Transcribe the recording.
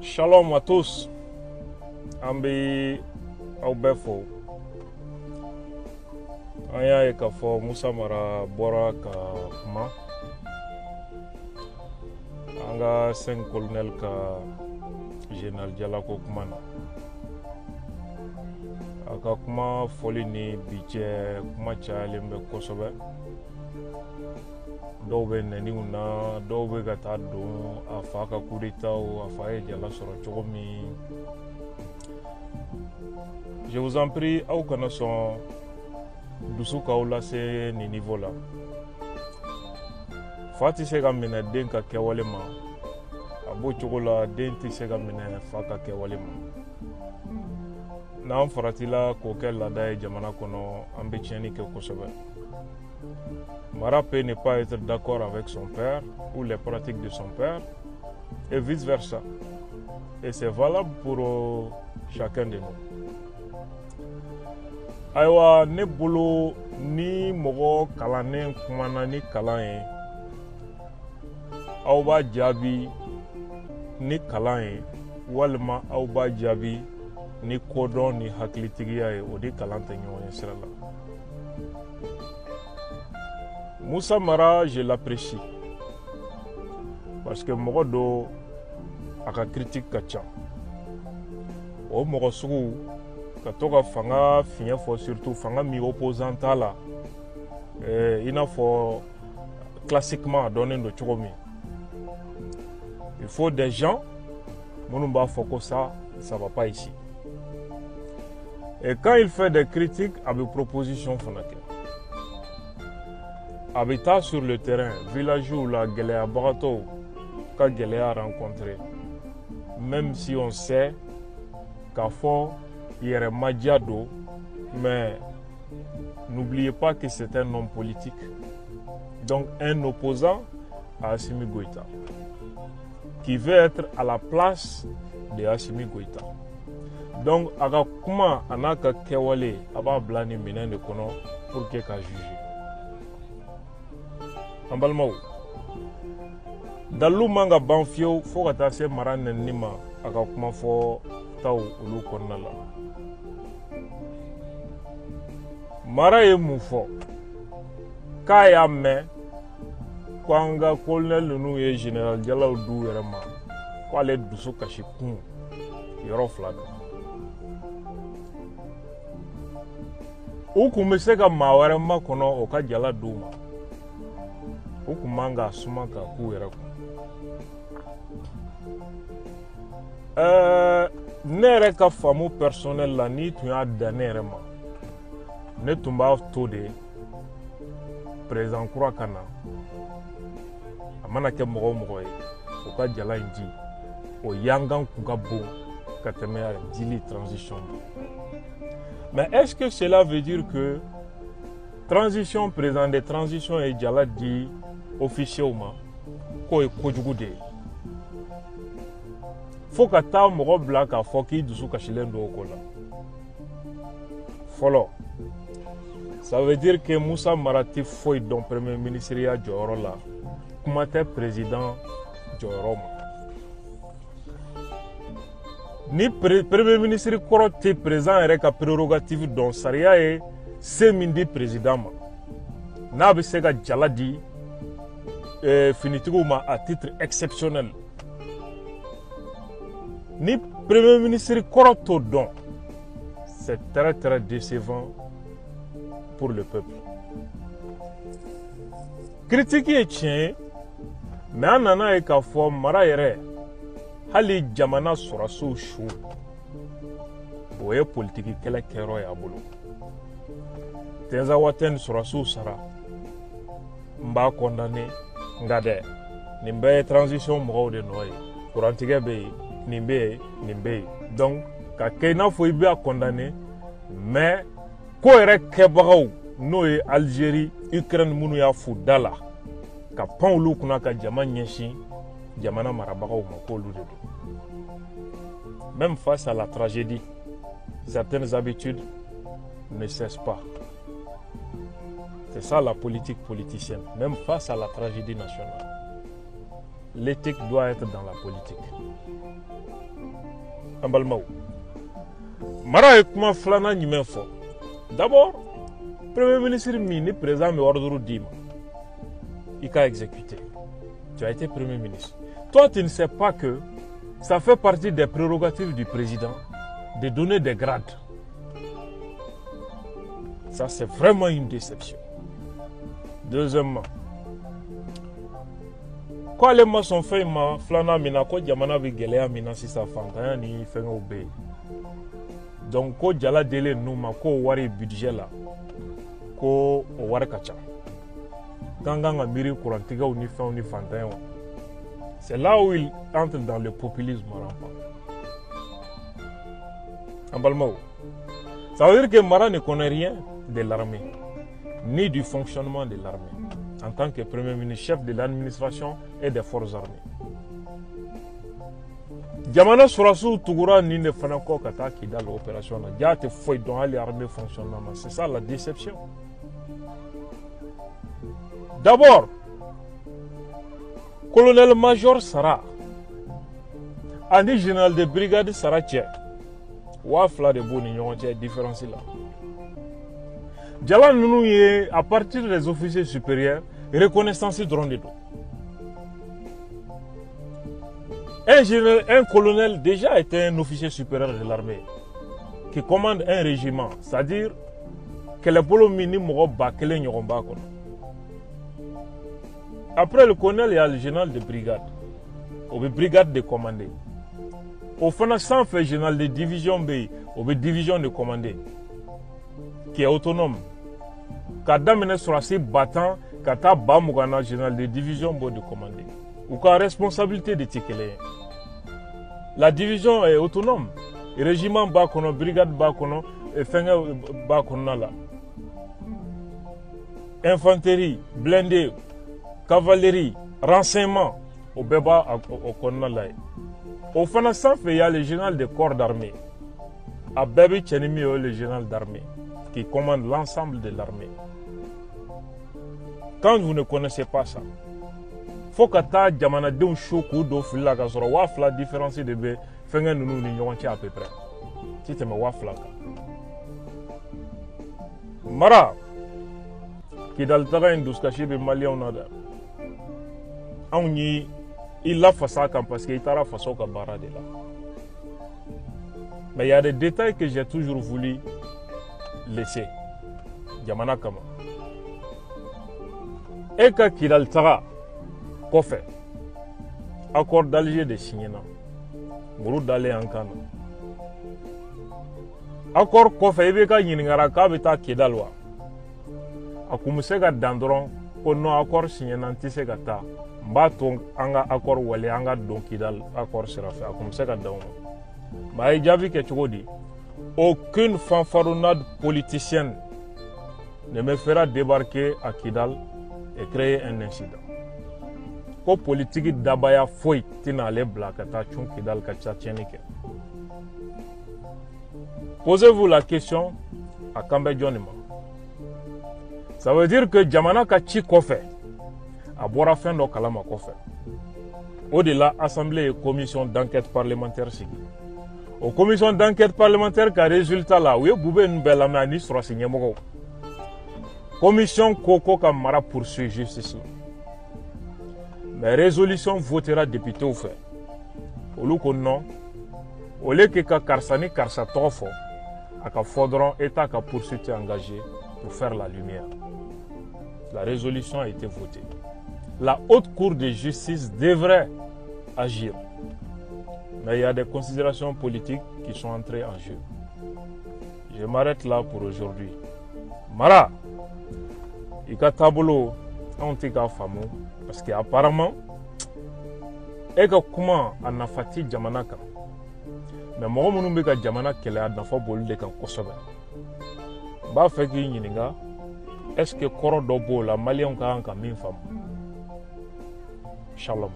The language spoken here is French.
Shalom à tous. An bɛ aw bɛɛ fo. An Musa Mara bɔra ka kuma. An ka 5 colonel ka général Jalako kuma na. A kuma fɔli ni bi cɛ kuma cayalen bɛ. Dɔw bɛ nɛniw na dɔw bɛ ka taa don a fa ka kudetaw a fa ye jala sɔrɔ cogo min je vous en prie aw kana sɔn dusu k'aw lase nin niveau la fa tɛ se ka minɛ den ka kɛwale ma a b'o cogo la den tɛ se ka minɛ fa ka kɛwale ma n'an faratila k'o kɛ laada ye jamana kɔnɔ an bɛ tiɲɛni kɛ kosɛbɛ Mara peut ne pas être d'accord avec son père ou les pratiques de son père et vice-versa. Et c'est valable pour euh, chacun de nous. ayiwa ne bolo ni mɔgɔ kalannen kumana ni kalan ye ni kalan ye walima aw b'a ni kodɔn ni hakilitigiya ye o ni kalan Moussa Mara, je l'apprécie. Parce que mɔgɔ dɔ a critique ka ca. O mɔgɔ sugu ka fanga surtout fanga min opposant t'a la eh, i classiquement a dɔnnen don. Il faut des gens minnu b'a fɔ ko ça ça va pas ici. Et quand il fait des critiques a bɛ proposition fana kɛ. A bɛ taa sur le terrain villagew la gɛlɛyabagatɔw ka gɛlɛya rencontré. Même si on sait k'a fɔ yɛrɛmadiya don mais n'oubliez pas que c'est un homme politique. Donc un opposant à Assimi Goïta qui veut être à la place de Assimi Goïta. Donc a ka a n'a ka kɛwale a pour que juger an balimaw dalilu man ka ban fiyewu fɔɔ ka taa se mara nɛnini ma a ka kuma fɔ taw olu kɔnɔna la mara ye mun fɔ k'a y'a mɛn ko an ka kolonɛli ninnu ye general jalaw du yɛrɛ ma. K'ale dusu kasi kun yɔrɔ fila don u kun bɛ se ka maa wɛrɛ makɔnɔ o ka jala d'u ma u kun man ɛɛ ne yɛrɛ ka faamu personnel la n'i tun y'a da ne yɛrɛ ma. Ne tun b'a to de président kura ka na a mana kɛ mɔgɔ o mɔgɔ ye o ka jala in ji. O yangan kun ka bon ka tɛmɛ dili transition mais est-ce que cela veut dire que transition président de transition ye jala di officiers ma k'o ye kojugu de. Ye fo ka taa mɔgɔ bila k'a fɔ k'i dusu kasilen don o ko la. Fɔlɔ ça veut dire que musa mara tɛ foyi dɔn premier ministeriya jɔyɔrɔ la. Kuma tɛ président jɔyɔrɔ ma. Ni premier ministre kɔrɔ tɛ président yɛrɛ ka prérogative dɔn sariya ye se min di président ma. N'a bɛ se ka jala di finitigiw ma à titre exceptionnel? Ni premier ministre kɔrɔ t'o dɔn c'est très très décevant pour le peuple. Critique ye tiɲɛ ye mais an nana ye k'a fɔ mara yɛrɛ hali jamana sɔrɔsiw su o ye politiki kɛlɛ kɛyɔrɔ y'a bolo tɛnza waati ni sɔrɔsiw sara n b'a kɔndane nka dɛ nin bɛɛ ye transition mɔgɔw de nɔ ye kurantigɛ bɛ yen nin bɛ yen nin bɛ yen donc ka kɛ i n'a fɔ i bɛ kɔndane mais ko yɛrɛ kɛbagaw n'o ye algérie ukraine minnu y'a fu da la ka pan olu kunna ka jama ɲɛsin jamana marabagaw ma k'olu de don même face à la tragédie certaines habitudes ne cessent pas c'est ça la politique politicienne. Même face à la tragédie nationale l'éthique doit être dans la politique. An balimaw mara kuma d'abord premier ministre min ni président bɛ ordre d'i ma tu as été premier ministre. Toi tu ne sais pas que ça fait partie des prérogatives du président de donner des grades. Ça c'est vraiment une déception deuxièmement ko ale ma sɔn fɛn ma filanan min na ko jamana bɛ gɛlɛya min na sisan fantanya ni fɛngɛw bɛ donc ko jala delen ninnu ma k'o wari budget la ko o wari ka ca k'an kan ka miiri kurantigɛw ni fɛnw ni fantanyaw c'est là où il entre dans le populisme rampant an balimaw ça veut dire que mara ne connaît rien de l'armée ni du fonctionnement de l'armée en tant que Premier ministre, chef de l'administration et des forces armées. jamana sɔrɔsiw tugura nin de fana kɔ ka taa kidal opération na. Jaa tɛ foyi dɔn hali armée fonctionnement. C'est ça la déception. D'abord colonel major sara ani général de brigade sara cɛ waa fila de b'u ni ɲɔgɔn cɛ différence la jala ninnu ye à partir des officiers supérieurs reconnaissance dɔrɔn de un, un colonel déjà était un officier supérieur de l'armée qui commande un régiment c'est-à-dire kɛlɛbolo min ni mɔgɔ après le colonel il y a le général de brigade o brigade de commander o fana sanfɛ général de division bɛ yen o bɛ division de commander qui est autonome ka daminɛ sɔrɔsi ba tan ka taa ba mugan général de division b'o de commander u ka responsabilité de tɛ kelen la division est autonome. Régiment b'a kɔnɔ brigade b'a kɔnɔ fɛnkɛ b'a kɔnɔna la. Infanterie blindé cavalerie renseignement o bɛɛ b'a o kɔnɔna la. Ye o fana sanfɛ le général de corps d'armée. A bɛɛ o le général d'armée qui commande l'ensemble de l'armée quand vous ne connaissez pas ça. Fo ka taa jamanadenw su k'u don fili la ka sɔrɔ waa fila différence de bɛ fɛnkɛ ninnu ni ɲɔgɔn cɛ à peu près. Ti tɛmɛ waa fila kan. Mara kidali taga in dusukasi bɛ maliyɛnw na dɛ anw ye i lafasa kan parce que i taara faso ka baara de la. Mais il y a des détails que j'ai toujours voulu laisser. Jamana kama e ka kidali taga kɔfɛ accord d'alger de signena muru dalen an kan na accord kɔfɛ i bɛ ka ɲininkara k'a bɛ taa kidali wa. A kun bɛ se ka dan dɔrɔn ko non accord signena n tɛ se ka taa n b'a to an ka accord wale an ka don accord sira fɛ a kun bɛ se ka dan o ma mais a ye jaabi kɛ cogo di aucune fanfaronnade politicienne ne me fera débarquer à Kidal et créer un incident. Ko politiki dabaya foyi tɛna ale bila ka kidal posez-vous la question a kan bɛ jɔn ça veut dire que jamana ka ci kɔfɛ a bɔra fɛn dɔ kalama kɔfɛ. De la assemblée ye commission d'enquête parlementaire sigi o commission d'enquête parlementaire ka résultat la u ye bube ninnu bɛɛ lamɛn ani sɔrɔsi ɲɛmɔgɔw commission ko ko ka mara poursuit justice. La mais résolution votera députéw fɛ olu ko non. Au lieu que ka karisa ni a ka état pour faire la lumière. La résolution a été votée. La haute cour de justice devrait agir. Mais il y a des considérations politiques qui sont entrées en jeu. Je m'arrête là pour aujourd'hui. Mara i ka taabolo anw tɛ k'a faamu. Parce que apparemment e ka kuma a nafa ti jamana kan. Mais mɔgɔ minnu bɛ ka jamana kɛlɛ a nafa b'olu de kan kosɛbɛ. N b'a fɛ k'i ɲininka est ce que kɔrɔ dɔ b'o la? Maliyɛnw ka kan ka min faamu. Shalom